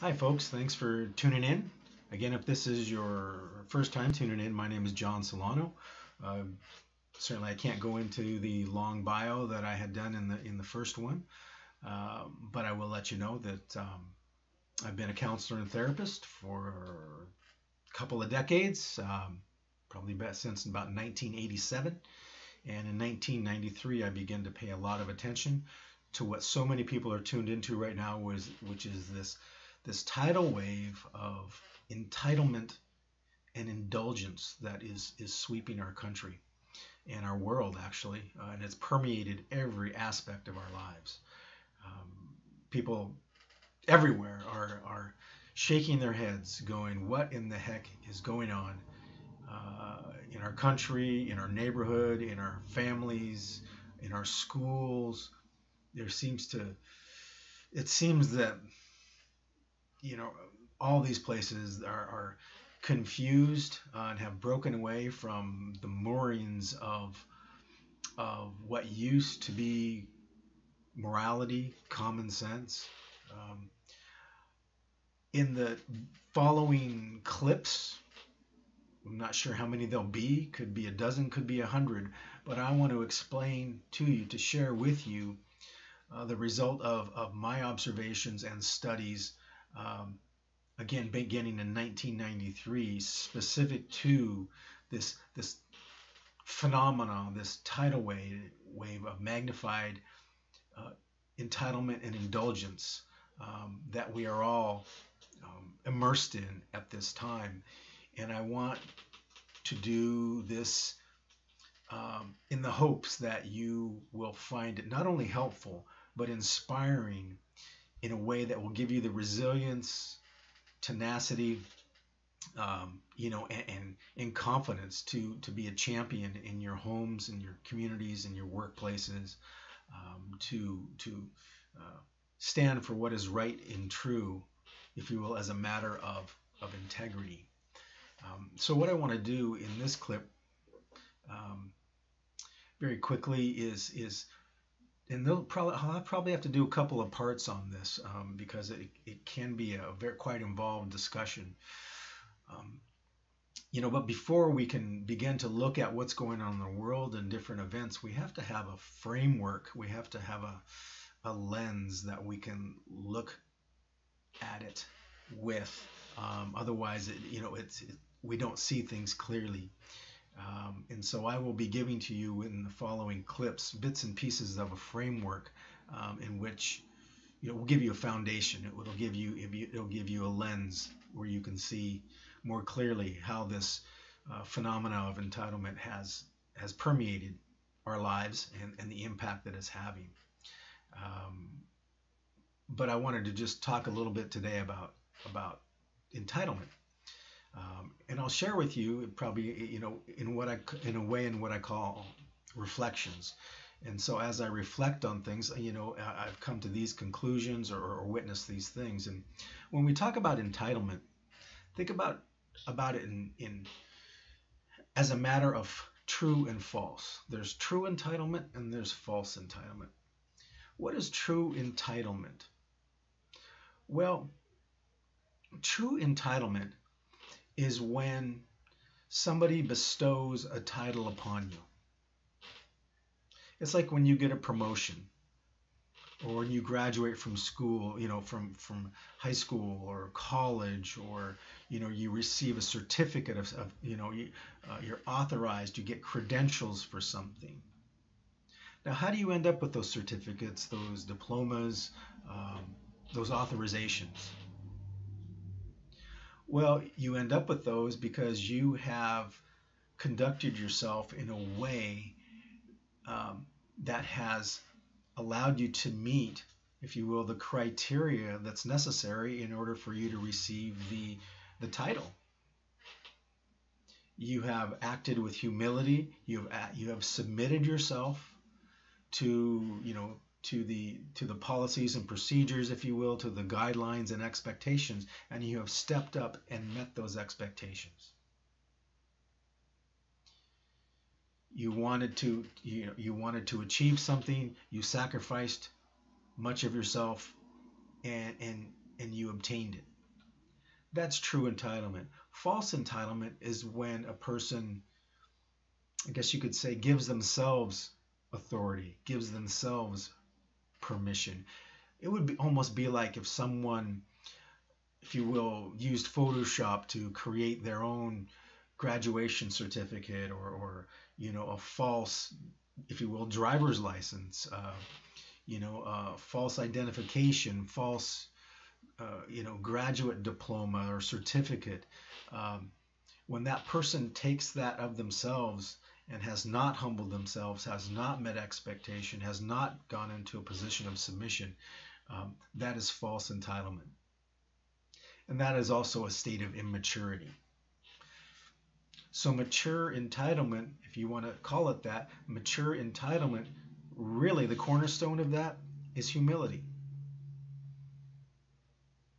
Hi, folks. Thanks for tuning in. Again, if this is your first time tuning in, my name is John Solano. Uh, certainly, I can't go into the long bio that I had done in the in the first one, uh, but I will let you know that um, I've been a counselor and therapist for a couple of decades, um, probably best since about 1987. And in 1993, I began to pay a lot of attention to what so many people are tuned into right now, was which is this this tidal wave of entitlement and indulgence that is is sweeping our country and our world actually, uh, and it's permeated every aspect of our lives. Um, people everywhere are are shaking their heads, going, "What in the heck is going on uh, in our country, in our neighborhood, in our families, in our schools?" There seems to it seems that you know, all these places are, are confused uh, and have broken away from the moorings of of what used to be morality, common sense. Um, in the following clips, I'm not sure how many there'll be. Could be a dozen, could be a hundred. But I want to explain to you, to share with you, uh, the result of, of my observations and studies um, again beginning in 1993, specific to this this phenomenon, this tidal wave, wave of magnified uh, entitlement and indulgence um, that we are all um, immersed in at this time. And I want to do this um, in the hopes that you will find it not only helpful, but inspiring in a way that will give you the resilience, tenacity, um, you know, and, and, and, confidence to to be a champion in your homes, in your communities, in your workplaces, um, to to uh, stand for what is right and true, if you will, as a matter of of integrity. Um, so what I want to do in this clip, um, very quickly, is is and they'll probably I'll probably have to do a couple of parts on this um, because it, it can be a very quite involved discussion. Um, you know, but before we can begin to look at what's going on in the world and different events, we have to have a framework. We have to have a, a lens that we can look at it with. Um, otherwise, it, you know, it's it, we don't see things clearly. Um, and so I will be giving to you in the following clips bits and pieces of a framework um, in which you know, will give you a foundation. It will give you it'll give you a lens where you can see more clearly how this uh, phenomena of entitlement has has permeated our lives and, and the impact that it's having. Um, but I wanted to just talk a little bit today about about entitlement um, and I'll share with you probably you know in what I in a way in what I call reflections. And so as I reflect on things, you know, I've come to these conclusions or, or witnessed these things. And when we talk about entitlement, think about about it in, in as a matter of true and false. There's true entitlement and there's false entitlement. What is true entitlement? Well, true entitlement is when somebody bestows a title upon you. It's like when you get a promotion or when you graduate from school, you know, from, from high school or college, or, you know, you receive a certificate of, of you know, you, uh, you're authorized, you get credentials for something. Now, how do you end up with those certificates, those diplomas, um, those authorizations? Well, you end up with those because you have conducted yourself in a way um, that has allowed you to meet, if you will, the criteria that's necessary in order for you to receive the, the title. You have acted with humility. You have you have submitted yourself to you know to the to the policies and procedures if you will to the guidelines and expectations and you have stepped up and met those expectations you wanted to you, you wanted to achieve something you sacrificed much of yourself and and and you obtained it. That's true entitlement. False entitlement is when a person, I guess you could say, gives themselves authority, gives themselves permission. It would be, almost be like if someone, if you will, used Photoshop to create their own graduation certificate or, or you know, a false, if you will, driver's license, uh, you know, uh, false identification, false, uh, you know, graduate diploma or certificate. Um, when that person takes that of themselves and has not humbled themselves, has not met expectation, has not gone into a position of submission, um, that is false entitlement. And that is also a state of immaturity. So, mature entitlement, if you want to call it that, mature entitlement, really the cornerstone of that is humility.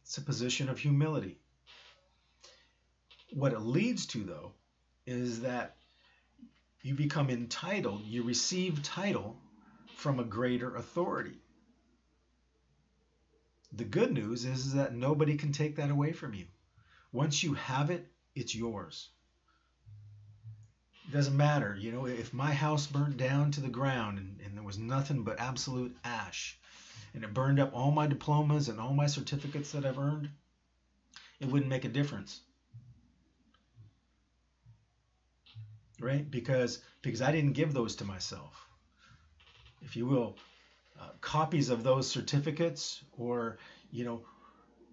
It's a position of humility. What it leads to, though, is that you become entitled, you receive title from a greater authority. The good news is that nobody can take that away from you. Once you have it, it's yours. It doesn't matter, you know, if my house burnt down to the ground and, and there was nothing but absolute ash, and it burned up all my diplomas and all my certificates that I've earned, it wouldn't make a difference. Right? Because because I didn't give those to myself. If you will, uh, copies of those certificates or you know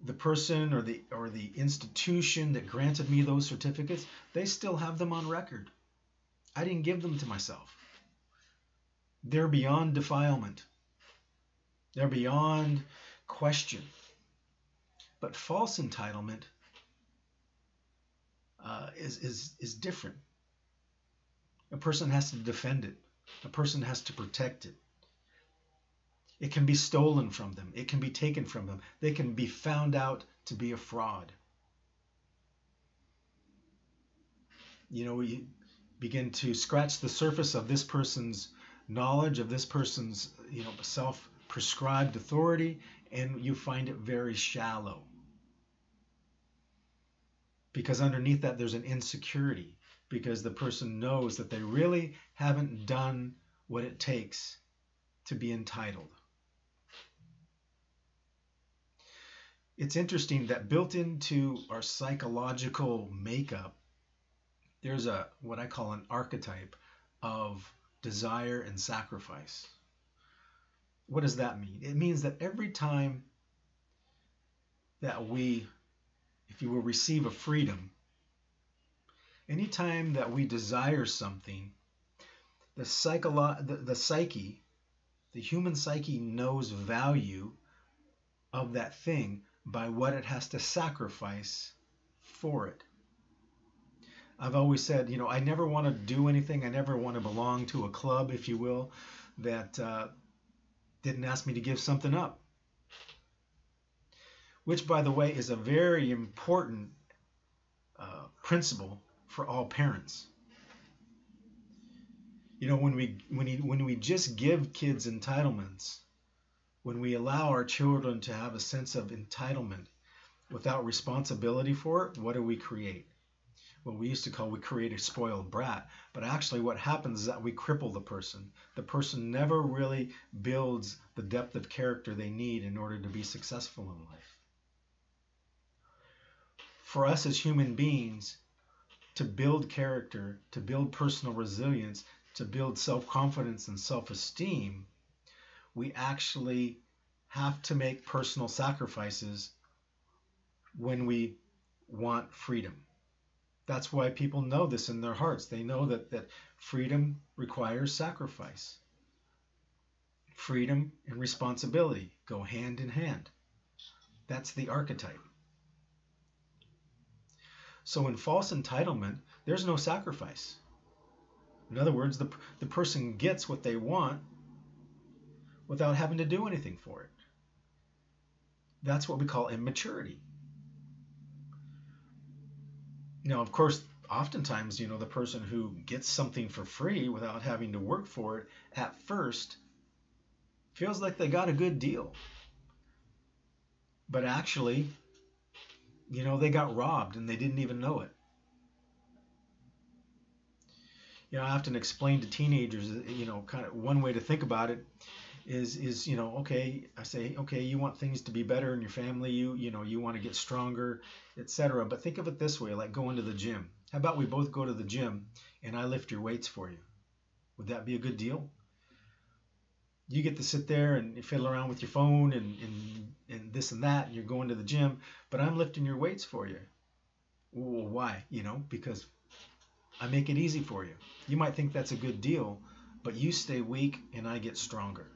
the person or the or the institution that granted me those certificates they still have them on record. I didn't give them to myself. They're beyond defilement. They're beyond question. But false entitlement uh, is, is, is different a person has to defend it a person has to protect it it can be stolen from them. It can be taken from them. They can be found out to be a fraud. You know, we begin to scratch the surface of this person's knowledge, of this person's, you know, self prescribed authority, and you find it very shallow. Because underneath that, there's an insecurity, because the person knows that they really haven't done what it takes to be entitled. it's interesting that built into our psychological makeup, there's a what I call an archetype of desire and sacrifice. What does that mean? It means that every time that we, if you will receive a freedom, anytime that we desire something, the, psycholo- the, the psyche, the human psyche knows value of that thing by what it has to sacrifice for it. I've always said, you know, I never want to do anything, I never want to belong to a club, if you will, that uh, didn't ask me to give something up. Which, by the way, is a very important uh, principle for all parents. You know, when we when, he, when we just give kids entitlements, when we allow our children to have a sense of entitlement without responsibility for it, what do we create? What we used to call we create a spoiled brat. But actually, what happens is that we cripple the person. The person never really builds the depth of character they need in order to be successful in life. For us as human beings, to build character, to build personal resilience, to build self confidence and self esteem, we actually have to make personal sacrifices when we want freedom. That's why people know this in their hearts. They know that, that freedom requires sacrifice. Freedom and responsibility go hand in hand. That's the archetype. So in false entitlement, there's no sacrifice. In other words, the, the person gets what they want without having to do anything for it. That's what we call immaturity. Now, of course, oftentimes, you know, the person who gets something for free without having to work for it at first feels like they got a good deal. but actually, you know, they got robbed and they didn't even know it. You know, I often explain to teenagers, you know, kind of one way to think about it is is you know okay i say okay you want things to be better in your family you you know you want to get stronger etc but think of it this way like going to the gym. How about we both go to the gym and i lift your weights for you? Would that be a good deal you get to sit there and fiddle around with your phone and, and, and this and that and you're going to the gym but i'm lifting your weights for you well why you know because i make it easy for you you might think that's a good deal but you stay weak and i get stronger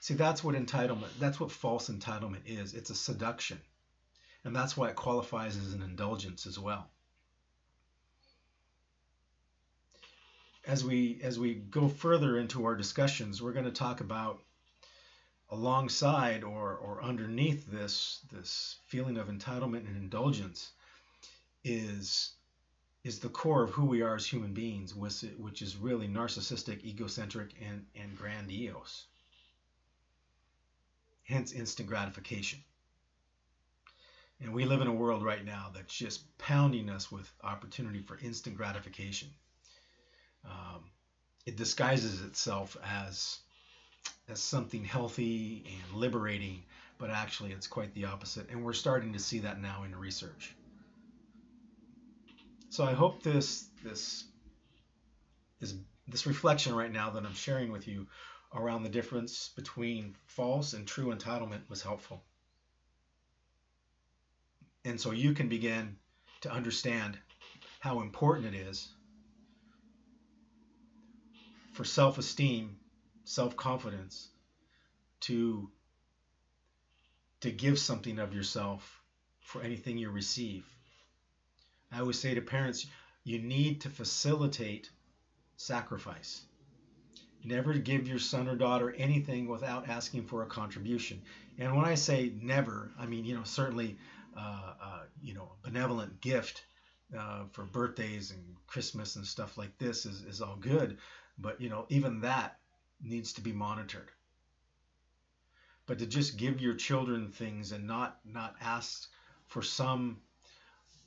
See, that's what entitlement, that's what false entitlement is. It's a seduction. And that's why it qualifies as an indulgence as well. As we as we go further into our discussions, we're going to talk about alongside or or underneath this this feeling of entitlement and indulgence is is the core of who we are as human beings, which, which is really narcissistic, egocentric, and, and grandiose hence instant gratification. And we live in a world right now that's just pounding us with opportunity for instant gratification. Um, it disguises itself as as something healthy and liberating, but actually it's quite the opposite. And we're starting to see that now in research. So I hope this this this this reflection right now that I'm sharing with you around the difference between false and true entitlement was helpful. And so you can begin to understand how important it is for self esteem, self confidence, to, to give something of yourself for anything you receive. I always say to parents, you need to facilitate sacrifice. Never give your son or daughter anything without asking for a contribution. And when I say never, I mean, you know, certainly, uh, uh, you know, a benevolent gift uh, for birthdays and Christmas and stuff like this is, is all good. But, you know, even that needs to be monitored. But to just give your children things and not not ask for some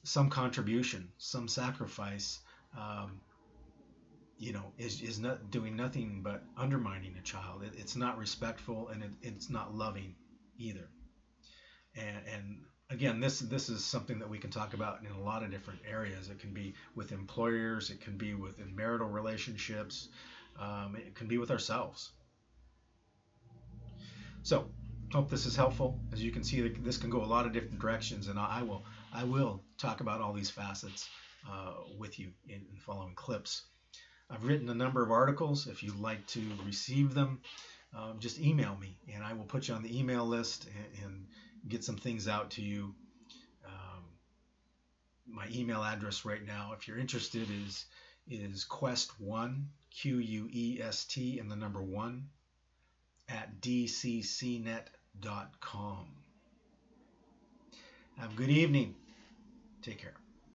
some contribution, some sacrifice, um, you know, is, is not doing nothing but undermining a child. It, it's not respectful and it, it's not loving either. And, and again, this this is something that we can talk about in a lot of different areas. It can be with employers, it can be within marital relationships, um, it can be with ourselves. So, hope this is helpful. As you can see, this can go a lot of different directions, and I will I will talk about all these facets uh, with you in, in following clips. I've written a number of articles. If you'd like to receive them, um, just email me and I will put you on the email list and, and get some things out to you. Um, my email address right now, if you're interested, is is quest1 q u e s t and the number one at dccnet.com. Have a good evening. Take care.